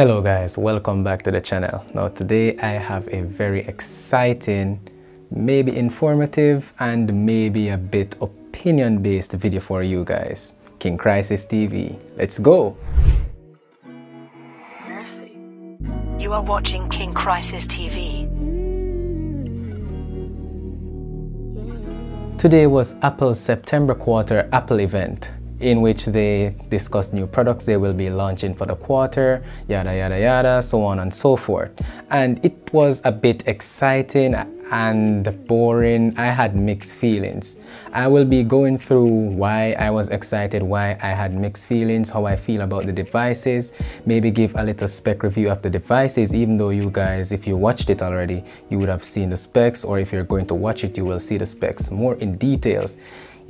Hello guys, welcome back to the channel. Now today I have a very exciting, maybe informative and maybe a bit opinion based video for you guys. King Krysis TV, let's go! Mercy. You are watching King Krysis TV. Today was Apple's September quarter Apple event in which they discuss new products they will be launching for the quarter, yada yada yada, so on and so forth. And it was a bit exciting and boring. I had mixed feelings. I will be going through why I was excited, why I had mixed feelings, how I feel about the devices, maybe give a little spec review of the devices, even though you guys, if you watched it already, you would have seen the specs, or if you're going to watch it, you will see the specs more in details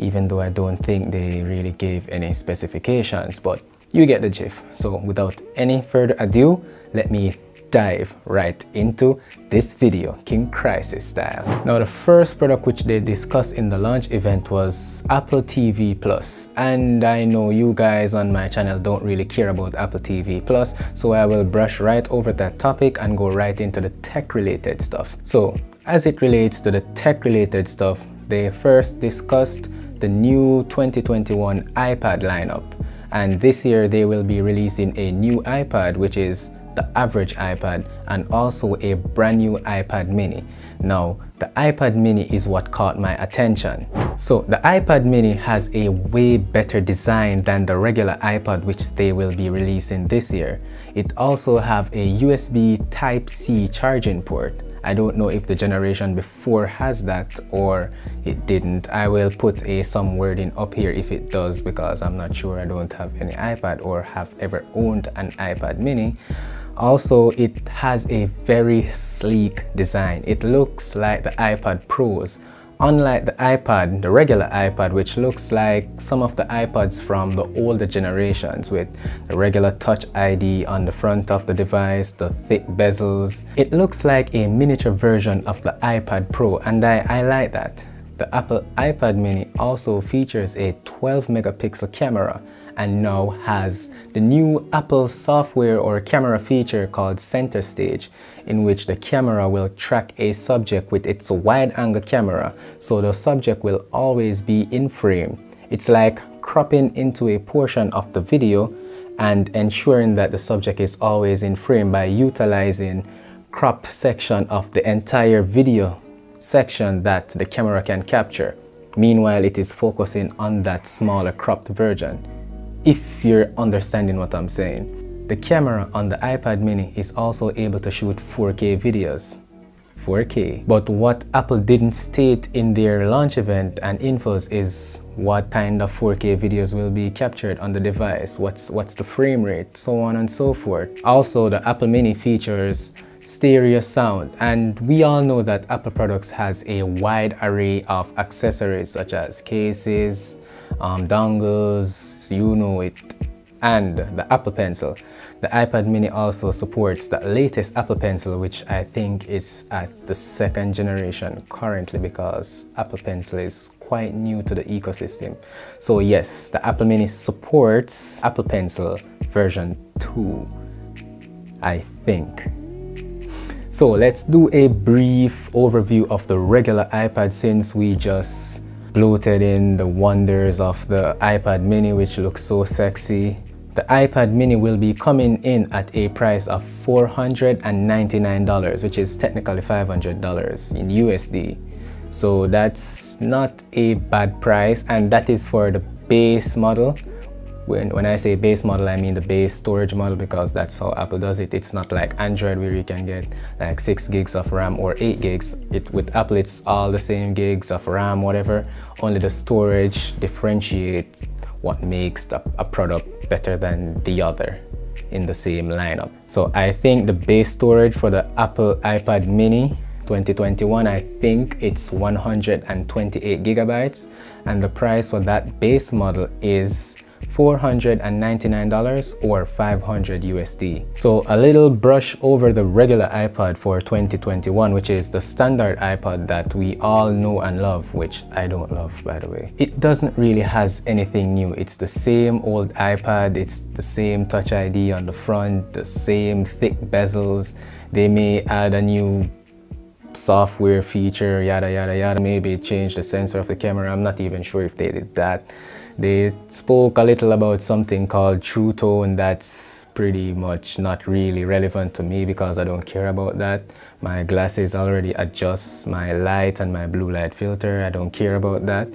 even though I don't think they really gave any specifications, but you get the gist. So without any further ado, let me dive right into this video, King Krysis style. Now the first product which they discussed in the launch event was Apple TV Plus. And I know you guys on my channel don't really care about Apple TV Plus, so I will brush right over that topic and go right into the tech related stuff. So as it relates to the tech related stuff, they first discussed the new 2021 iPad lineup. And this year they will be releasing a new iPad, which is the average iPad and also a brand new iPad mini. Now, the iPad mini is what caught my attention. So the iPad mini has a way better design than the regular iPad which they will be releasing this year. It also have a USB Type-C charging port I don't know if the generation before has that or it didn't. I will put a some wording up here if it does because I'm not sure I don't have any iPad or have ever owned an iPad mini. Also, it has a very sleek design. It looks like the iPad Pros Unlike the iPad, the regular iPad, which looks like some of the iPads from the older generations with the regular Touch ID on the front of the device, the thick bezels, it looks like a miniature version of the iPad Pro and I, I like that. The Apple iPad mini also features a 12 megapixel camera and now has the new Apple software or camera feature called Center Stage in which the camera will track a subject with its wide angle camera so the subject will always be in frame. It's like cropping into a portion of the video and ensuring that the subject is always in frame by utilizing cropped section of the entire video section that the camera can capture. Meanwhile, it is focusing on that smaller cropped version if you're understanding what I'm saying. The camera on the iPad mini is also able to shoot 4K videos. 4K. But what Apple didn't state in their launch event and infos is what kind of 4K videos will be captured on the device, what's, what's the frame rate, so on and so forth. Also, the Apple Mini features stereo sound and we all know that Apple products has a wide array of accessories such as cases, um, dongles, you know it, and the Apple Pencil. The iPad mini also supports the latest Apple Pencil which I think is at the second generation currently because Apple Pencil is quite new to the ecosystem. So yes, the Apple mini supports Apple Pencil version 2, I think. So let's do a brief overview of the regular iPad since we just bloated in the wonders of the iPad mini which looks so sexy. The iPad mini will be coming in at a price of $499 which is technically $500 in USD. So that's not a bad price and that is for the base model when, when I say base model, I mean the base storage model because that's how Apple does it. It's not like Android where you can get like 6 gigs of RAM or 8 gigs. It, with Apple, it's all the same gigs of RAM, whatever. Only the storage differentiate what makes the, a product better than the other in the same lineup. So I think the base storage for the Apple iPad mini 2021 I think it's 128 gigabytes and the price for that base model is $499 or 500 USD. So a little brush over the regular iPad for 2021, which is the standard iPad that we all know and love, which I don't love by the way. It doesn't really has anything new. It's the same old iPad, it's the same Touch ID on the front, the same thick bezels. They may add a new software feature, yada yada yada. Maybe change the sensor of the camera. I'm not even sure if they did that. They spoke a little about something called True Tone that's pretty much not really relevant to me because I don't care about that. My glasses already adjust my light and my blue light filter. I don't care about that.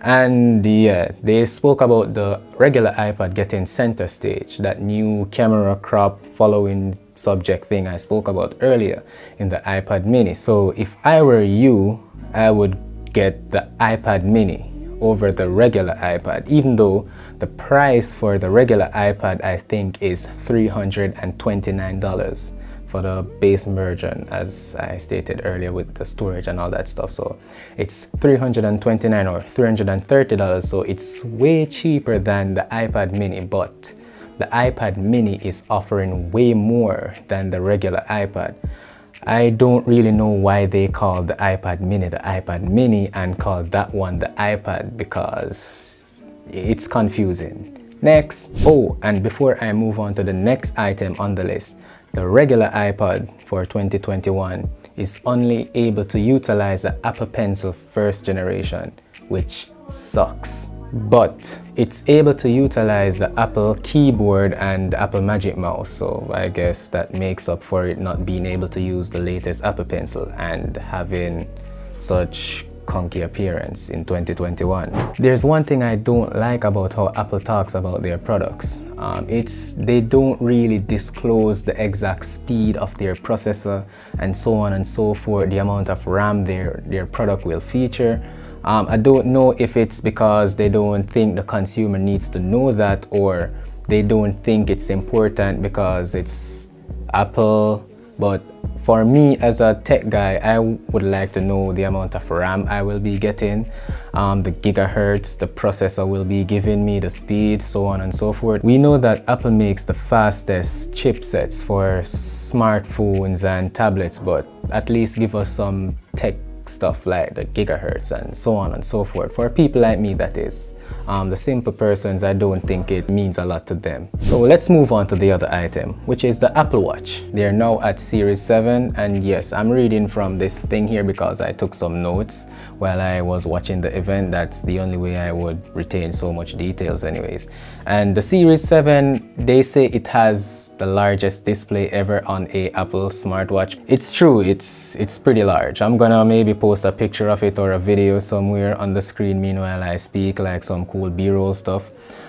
And yeah, they spoke about the regular iPad getting center stage, that new camera crop following subject thing I spoke about earlier in the iPad mini. So if I were you, I would get the iPad mini over the regular iPad, even though the price for the regular iPad I think is $329 for the base version as I stated earlier with the storage and all that stuff. So it's 329 or $330 so it's way cheaper than the iPad mini but the iPad mini is offering way more than the regular iPad I don't really know why they called the iPad mini the iPad mini and called that one the iPad because it's confusing. Next, oh, and before I move on to the next item on the list, the regular iPad for 2021 is only able to utilize the Apple Pencil first generation, which sucks but it's able to utilize the Apple keyboard and Apple Magic Mouse so I guess that makes up for it not being able to use the latest Apple Pencil and having such conky appearance in 2021. There's one thing I don't like about how Apple talks about their products. Um, it's they don't really disclose the exact speed of their processor and so on and so forth, the amount of RAM their, their product will feature. Um, I don't know if it's because they don't think the consumer needs to know that or they don't think it's important because it's Apple. But for me as a tech guy, I would like to know the amount of RAM I will be getting, um, the gigahertz the processor will be giving me, the speed, so on and so forth. We know that Apple makes the fastest chipsets for smartphones and tablets, but at least give us some tech stuff like the gigahertz and so on and so forth. For people like me, that is. Um, the simple persons, I don't think it means a lot to them. So let's move on to the other item, which is the Apple Watch. They are now at Series 7 and yes, I'm reading from this thing here because I took some notes while I was watching the event. That's the only way I would retain so much details anyways. And the Series 7, they say it has the largest display ever on a Apple smartwatch. It's true, it's, it's pretty large. I'm gonna maybe post a picture of it or a video somewhere on the screen meanwhile I speak like some cool b-roll stuff.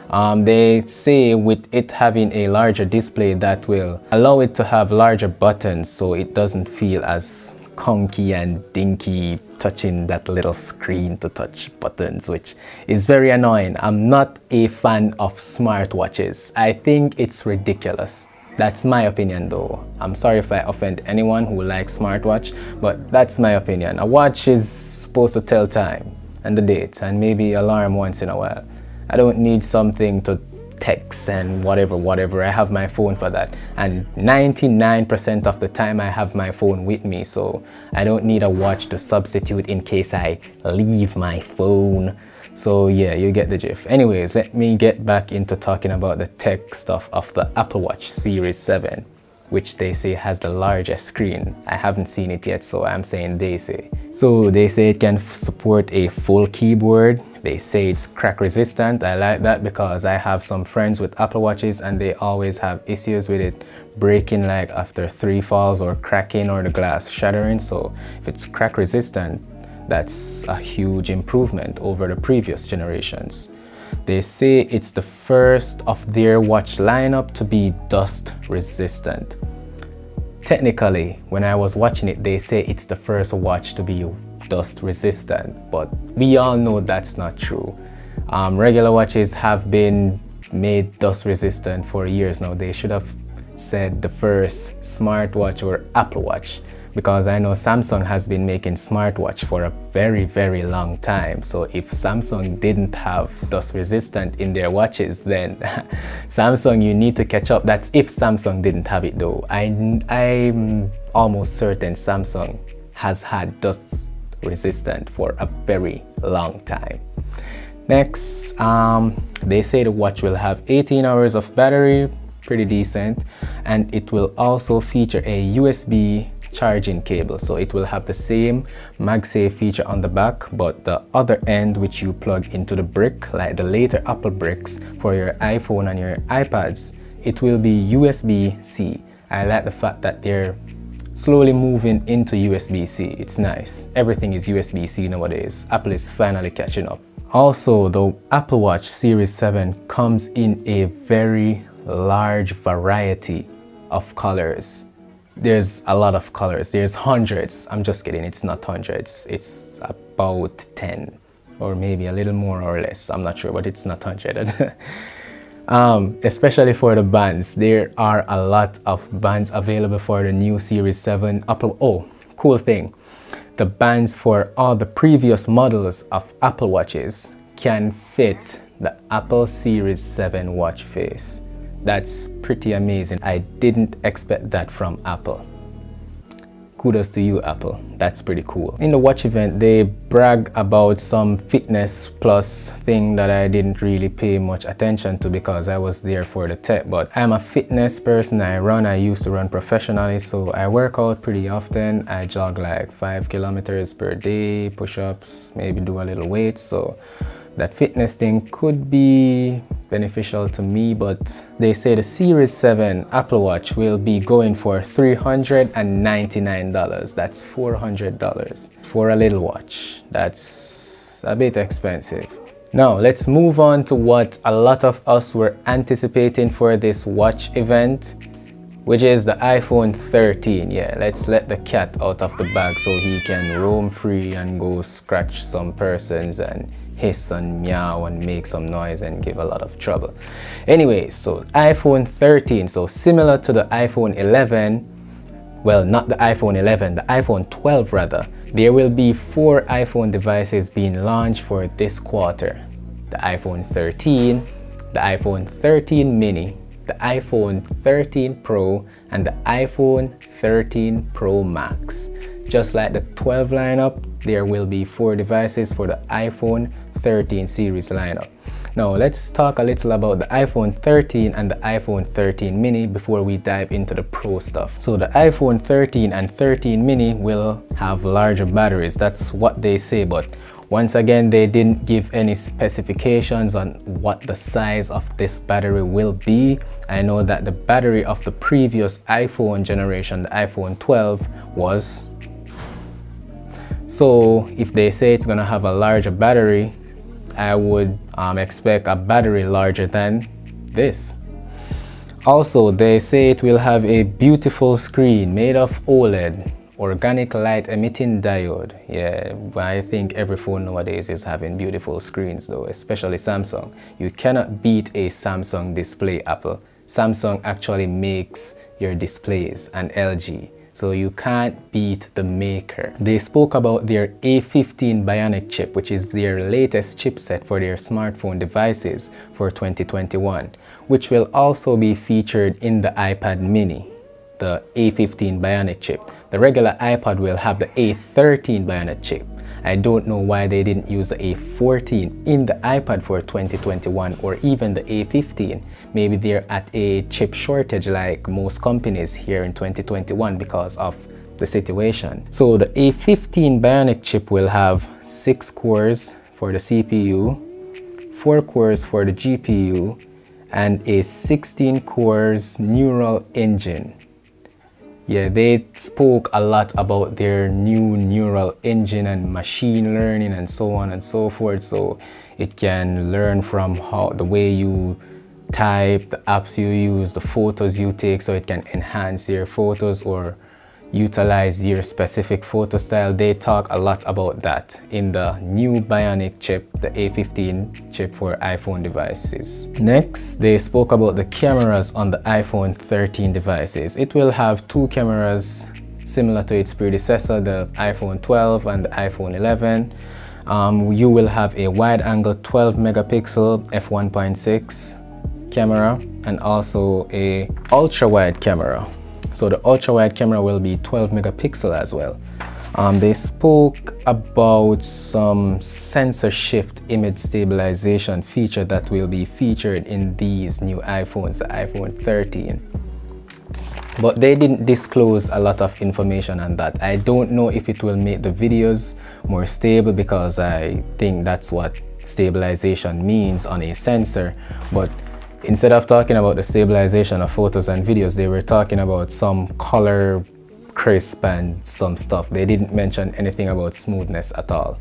Um, they say with it having a larger display that will allow it to have larger buttons so it doesn't feel as conky and dinky touching that little screen to touch buttons which is very annoying. I'm not a fan of smartwatches. I think it's ridiculous. That's my opinion though. I'm sorry if I offend anyone who likes smartwatch, but that's my opinion. A watch is supposed to tell time and the date and maybe alarm once in a while. I don't need something to text and whatever, whatever. I have my phone for that. And 99% of the time I have my phone with me, so I don't need a watch to substitute in case I leave my phone. So yeah, you get the gist. Anyways, let me get back into talking about the tech stuff of the Apple Watch Series 7, which they say has the largest screen. I haven't seen it yet, so I'm saying they say. So they say it can support a full keyboard. They say it's crack resistant. I like that because I have some friends with Apple Watches and they always have issues with it breaking like after three falls or cracking or the glass shattering. So if it's crack resistant, that's a huge improvement over the previous generations. They say it's the first of their watch lineup to be dust resistant. Technically, when I was watching it, they say it's the first watch to be dust resistant, but we all know that's not true. Um, regular watches have been made dust resistant for years now. They should have said the first smartwatch or Apple Watch because I know Samsung has been making smartwatch for a very very long time. So if Samsung didn't have dust resistant in their watches then Samsung you need to catch up. That's if Samsung didn't have it though. I, I'm almost certain Samsung has had dust resistant for a very long time. Next um, they say the watch will have 18 hours of battery pretty decent. And it will also feature a USB charging cable. So it will have the same MagSafe feature on the back but the other end which you plug into the brick like the later Apple bricks for your iPhone and your iPads it will be USB-C I like the fact that they're slowly moving into USB-C it's nice. Everything is USB-C nowadays. Apple is finally catching up. Also the Apple Watch Series 7 comes in a very large variety of colors there's a lot of colors. There's hundreds. I'm just kidding. It's not hundreds. It's about 10 or maybe a little more or less. I'm not sure but it's not 100 um, especially for the bands. There are a lot of bands available for the new series 7 apple. Oh cool thing. The bands for all the previous models of apple watches can fit the apple series 7 watch face that's pretty amazing. I didn't expect that from Apple. Kudos to you, Apple. That's pretty cool. In the watch event, they brag about some fitness plus thing that I didn't really pay much attention to because I was there for the tech. But I'm a fitness person. I run. I used to run professionally, so I work out pretty often. I jog like five kilometers per day, push-ups, maybe do a little weight. So that fitness thing could be beneficial to me but they say the series 7 apple watch will be going for $399 that's $400 for a little watch. That's a bit expensive. Now let's move on to what a lot of us were anticipating for this watch event which is the iPhone 13 yeah let's let the cat out of the bag so he can roam free and go scratch some persons and hiss and meow and make some noise and give a lot of trouble. Anyway, so iPhone 13, so similar to the iPhone 11, well, not the iPhone 11, the iPhone 12 rather, there will be four iPhone devices being launched for this quarter. The iPhone 13, the iPhone 13 mini, the iPhone 13 Pro, and the iPhone 13 Pro Max. Just like the 12 lineup, there will be four devices for the iPhone 13 series lineup. Now let's talk a little about the iPhone 13 and the iPhone 13 mini before we dive into the pro stuff. So the iPhone 13 and 13 mini will have larger batteries. That's what they say but once again they didn't give any specifications on what the size of this battery will be. I know that the battery of the previous iPhone generation, the iPhone 12 was so if they say it's gonna have a larger battery I would um, expect a battery larger than this. Also, they say it will have a beautiful screen made of OLED, organic light emitting diode. Yeah, I think every phone nowadays is having beautiful screens though, especially Samsung. You cannot beat a Samsung display, Apple. Samsung actually makes your displays and LG so you can't beat the maker. They spoke about their A15 Bionic chip, which is their latest chipset for their smartphone devices for 2021, which will also be featured in the iPad mini, the A15 Bionic chip. The regular iPad will have the A13 Bionic chip, I don't know why they didn't use the A14 in the iPad for 2021 or even the A15. Maybe they're at a chip shortage like most companies here in 2021 because of the situation. So the A15 Bionic chip will have 6 cores for the CPU, 4 cores for the GPU, and a 16 cores neural engine yeah, they spoke a lot about their new neural engine and machine learning and so on and so forth. So it can learn from how the way you type, the apps you use, the photos you take, so it can enhance your photos or utilize your specific photo style. They talk a lot about that in the new Bionic chip, the A15 chip for iPhone devices. Next, they spoke about the cameras on the iPhone 13 devices. It will have two cameras similar to its predecessor, the iPhone 12 and the iPhone 11. Um, you will have a wide angle 12 megapixel f1.6 camera and also a ultra wide camera. So the ultra wide camera will be 12 megapixel as well. Um, they spoke about some sensor shift image stabilization feature that will be featured in these new iPhones, the iPhone 13. But they didn't disclose a lot of information on that. I don't know if it will make the videos more stable because I think that's what stabilization means on a sensor. But instead of talking about the stabilization of photos and videos, they were talking about some color crisp and some stuff. They didn't mention anything about smoothness at all.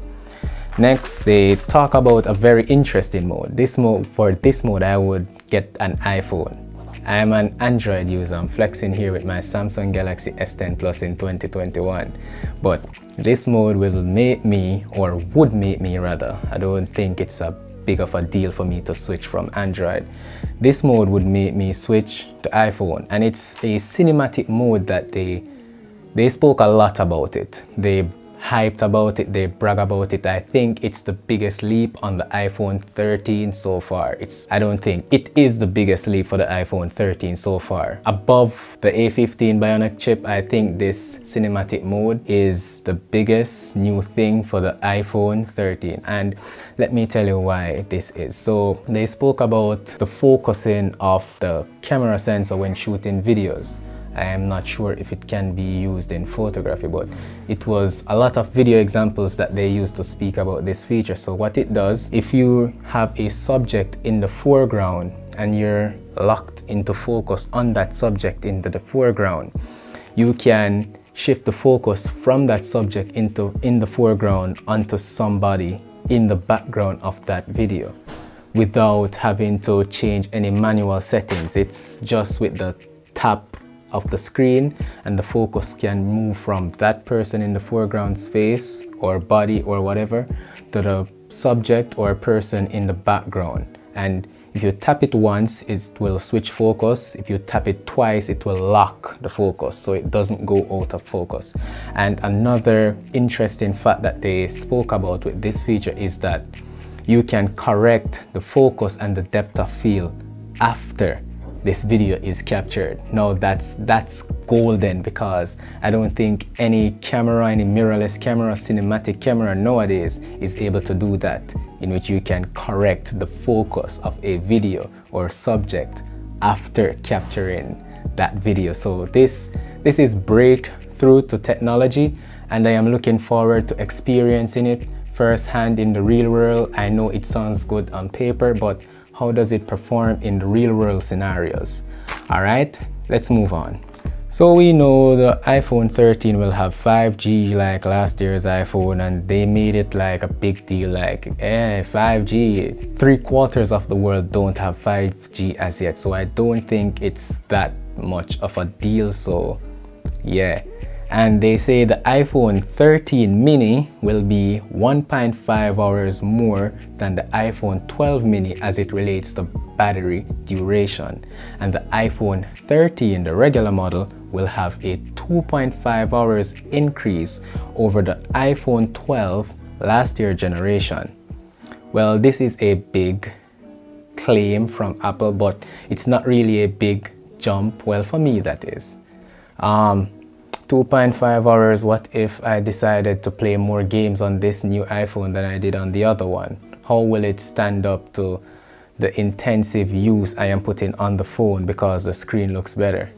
Next, they talk about a very interesting mode. This mode, for this mode, I would get an iPhone. I am an Android user. I'm flexing here with my Samsung Galaxy S10 Plus in 2021. But this mode will make me, or would make me rather, I don't think it's a big of a deal for me to switch from Android. This mode would make me switch to iPhone and it's a cinematic mode that they they spoke a lot about it. They hyped about it, they brag about it. I think it's the biggest leap on the iPhone 13 so far. It's I don't think it is the biggest leap for the iPhone 13 so far. Above the A15 Bionic chip, I think this cinematic mode is the biggest new thing for the iPhone 13. And let me tell you why this is. So they spoke about the focusing of the camera sensor when shooting videos. I am not sure if it can be used in photography, but it was a lot of video examples that they used to speak about this feature. So what it does, if you have a subject in the foreground and you're locked into focus on that subject into the foreground, you can shift the focus from that subject into in the foreground onto somebody in the background of that video without having to change any manual settings. It's just with the tap of the screen and the focus can move from that person in the foreground's face or body or whatever to the subject or person in the background. And if you tap it once it will switch focus. If you tap it twice it will lock the focus so it doesn't go out of focus. And another interesting fact that they spoke about with this feature is that you can correct the focus and the depth of field after this video is captured. No, that's that's golden because I don't think any camera, any mirrorless camera, cinematic camera nowadays is able to do that in which you can correct the focus of a video or subject after capturing that video. So this this is breakthrough to technology and I am looking forward to experiencing it firsthand in the real world. I know it sounds good on paper, but how does it perform in the real world scenarios? All right let's move on. So we know the iPhone 13 will have 5G like last year's iPhone and they made it like a big deal like eh 5G three quarters of the world don't have 5G as yet. So I don't think it's that much of a deal. So yeah and they say the iPhone 13 mini will be 1.5 hours more than the iPhone 12 mini as it relates to battery duration. And the iPhone 13 the regular model will have a 2.5 hours increase over the iPhone 12 last year generation. Well this is a big claim from Apple but it's not really a big jump. Well for me that is. Um, 2.5 hours, what if I decided to play more games on this new iPhone than I did on the other one? How will it stand up to the intensive use I am putting on the phone because the screen looks better?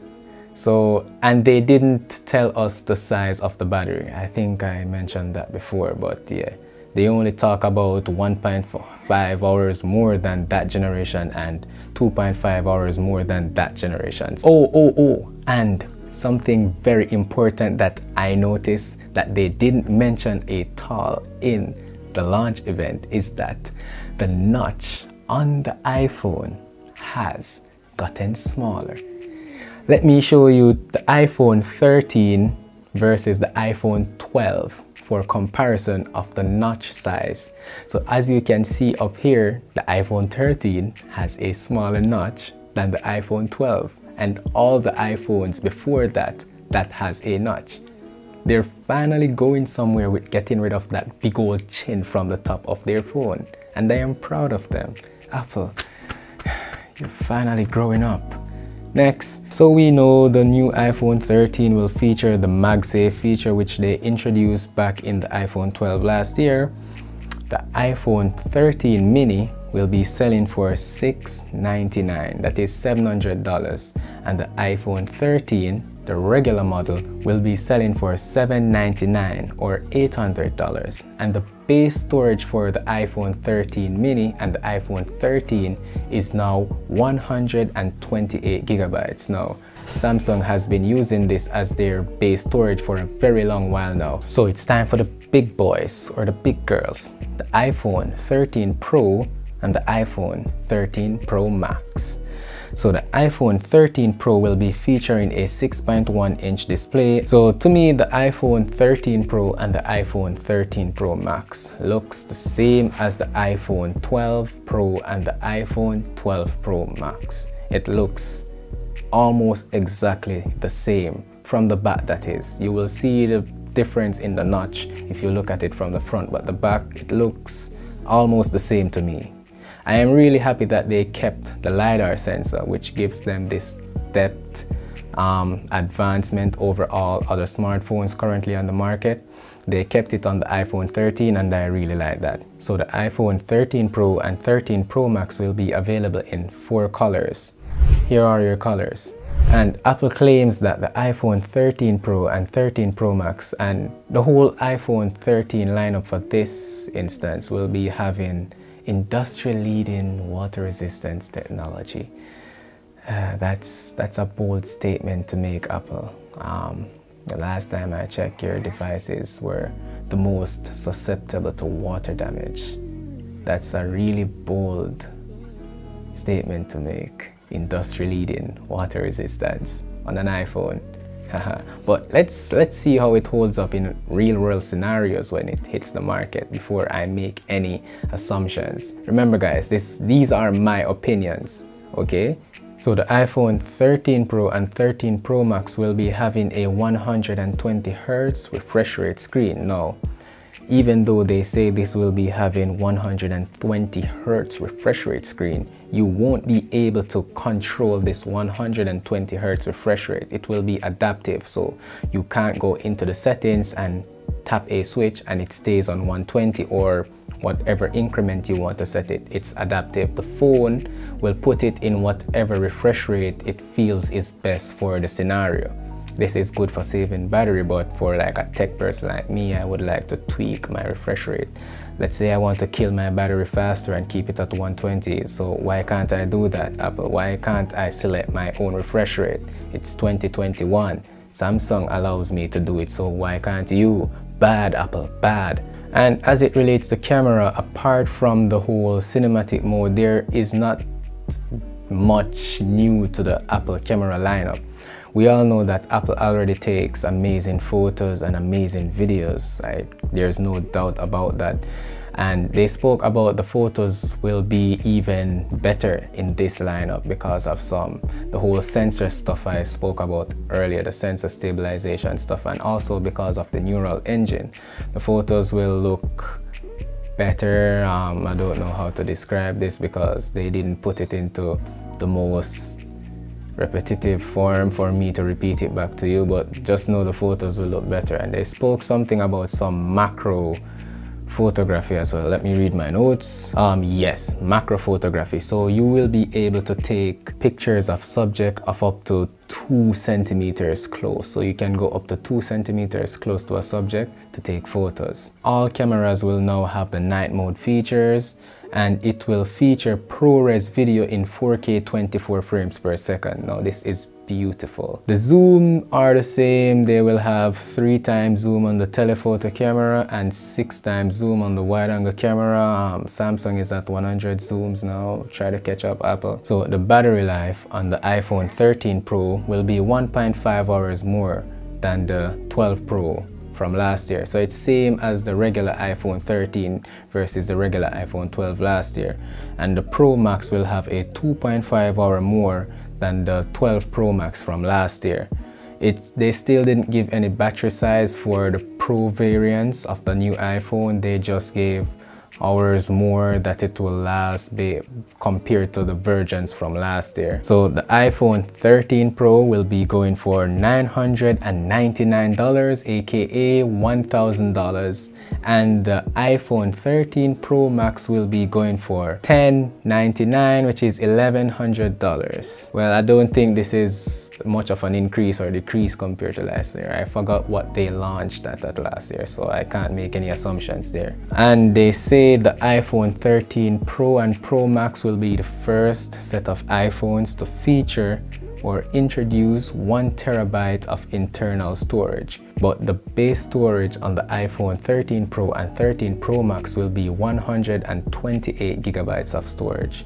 So, and they didn't tell us the size of the battery. I think I mentioned that before, but yeah. They only talk about 1.5 hours more than that generation and 2.5 hours more than that generation. Oh, oh, oh, and something very important that I noticed that they didn't mention at all in the launch event is that the notch on the iPhone has gotten smaller. Let me show you the iPhone 13 versus the iPhone 12 for comparison of the notch size. So as you can see up here, the iPhone 13 has a smaller notch than the iPhone 12 and all the iPhones before that that has a notch. They're finally going somewhere with getting rid of that big old chin from the top of their phone. And I am proud of them. Apple, you're finally growing up. Next, so we know the new iPhone 13 will feature the MagSafe feature which they introduced back in the iPhone 12 last year. The iPhone 13 mini will be selling for 699, that is $700. And the iPhone 13 the regular model will be selling for 799 or $800 and the base storage for the iPhone 13 mini and the iPhone 13 is now 128 gigabytes. Now Samsung has been using this as their base storage for a very long while now. So it's time for the big boys or the big girls. The iPhone 13 Pro and the iPhone 13 Pro Max so the iPhone 13 Pro will be featuring a 6.1 inch display. So to me, the iPhone 13 Pro and the iPhone 13 Pro Max looks the same as the iPhone 12 Pro and the iPhone 12 Pro Max. It looks almost exactly the same from the back that is. You will see the difference in the notch if you look at it from the front, but the back, it looks almost the same to me. I am really happy that they kept the LiDAR sensor, which gives them this depth um, advancement over all other smartphones currently on the market. They kept it on the iPhone 13 and I really like that. So the iPhone 13 Pro and 13 Pro Max will be available in four colors. Here are your colors. And Apple claims that the iPhone 13 Pro and 13 Pro Max and the whole iPhone 13 lineup for this instance will be having industry-leading water resistance technology. Uh, that's that's a bold statement to make, Apple. Um, the last time I checked, your devices were the most susceptible to water damage. That's a really bold statement to make. Industry-leading water resistance on an iPhone. But let's let's see how it holds up in real world scenarios when it hits the market before I make any assumptions. Remember guys, this these are my opinions, okay? So the iPhone 13 Pro and 13 Pro Max will be having a 120 Hz refresh rate screen. Now, even though they say this will be having 120 Hz refresh rate screen, you won't be able to control this 120 Hz refresh rate. It will be adaptive, so you can't go into the settings and tap a switch and it stays on 120 or whatever increment you want to set it. It's adaptive. The phone will put it in whatever refresh rate it feels is best for the scenario this is good for saving battery but for like a tech person like me I would like to tweak my refresh rate. Let's say I want to kill my battery faster and keep it at 120 so why can't I do that Apple? Why can't I select my own refresh rate? It's 2021 Samsung allows me to do it so why can't you? Bad Apple bad. And as it relates to camera apart from the whole cinematic mode there is not much new to the Apple camera lineup we all know that Apple already takes amazing photos and amazing videos. Like, there's no doubt about that. And they spoke about the photos will be even better in this lineup because of some, the whole sensor stuff I spoke about earlier, the sensor stabilization stuff, and also because of the neural engine. The photos will look better. Um, I don't know how to describe this because they didn't put it into the most repetitive form for me to repeat it back to you but just know the photos will look better. And they spoke something about some macro photography as well. Let me read my notes. Um yes macro photography. So you will be able to take pictures of subject of up to two centimeters close. So you can go up to two centimeters close to a subject to take photos. All cameras will now have the night mode features and it will feature ProRes video in 4K 24 frames per second. Now this is beautiful. The zoom are the same. They will have three times zoom on the telephoto camera and six times zoom on the wide angle camera. Um, Samsung is at 100 zooms now. Try to catch up Apple. So the battery life on the iPhone 13 Pro will be 1.5 hours more than the 12 Pro from last year. So it's same as the regular iPhone 13 versus the regular iPhone 12 last year. And the Pro Max will have a 2.5 hour more than the 12 Pro Max from last year. It, they still didn't give any battery size for the Pro variants of the new iPhone. They just gave hours more that it will last be compared to the versions from last year. So the iPhone 13 Pro will be going for $999 aka $1,000 and the iPhone 13 Pro Max will be going for 1099 which is $1,100. Well I don't think this is much of an increase or decrease compared to last year. I forgot what they launched at that last year so I can't make any assumptions there. And they say the iPhone 13 Pro and Pro Max will be the first set of iPhones to feature or introduce one terabyte of internal storage but the base storage on the iPhone 13 Pro and 13 Pro Max will be 128 gigabytes of storage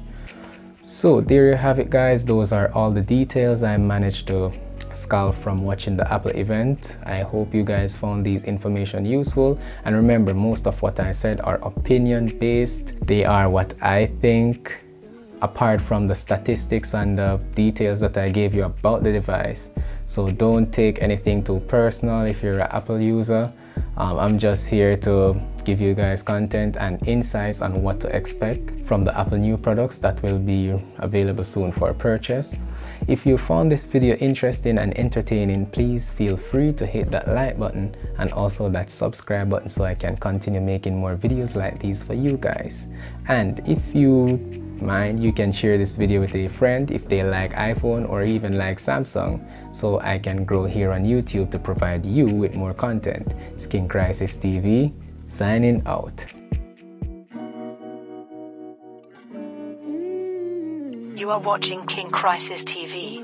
so there you have it guys those are all the details I managed to scalp from watching the Apple event. I hope you guys found these information useful and remember most of what I said are opinion based. They are what I think apart from the statistics and the details that I gave you about the device. So don't take anything too personal if you're an Apple user. Um, I'm just here to give you guys content and insights on what to expect from the Apple new products that will be available soon for purchase. If you found this video interesting and entertaining, please feel free to hit that like button and also that subscribe button so I can continue making more videos like these for you guys. And if you mind, you can share this video with a friend if they like iPhone or even like Samsung so I can grow here on YouTube to provide you with more content. Skin Krysis TV, signing out. You are watching King Krysis TV.